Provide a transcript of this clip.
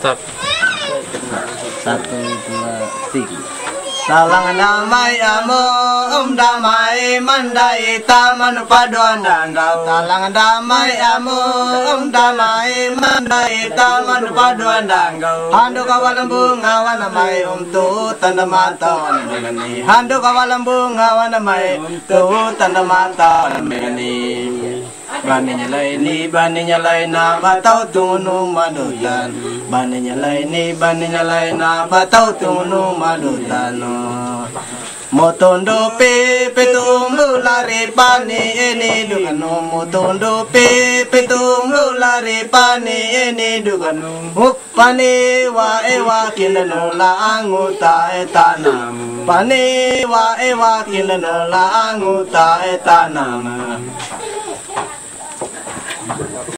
Satu. Dua, tiga. Salang damai amo um damai mandai taman paduan dandau Salang damai amo um damai mandai taman paduan dandau Hando kawalan bunga wana mai um tu tanda mata megani Hando kawalan bunga wana mai um tu tanda mata Bani nyalai ni bani nyalai na batau tunu madutan. Bani nyalai ni bani nyalai na batau tunu madutan. Motondo pe petum lu lari pani ini dukanu Motondo pe lu lari pani ini dukanu Hup pani wa ewa kinanu la anguta etanam Pani wa ewa kinanu la anguta etanam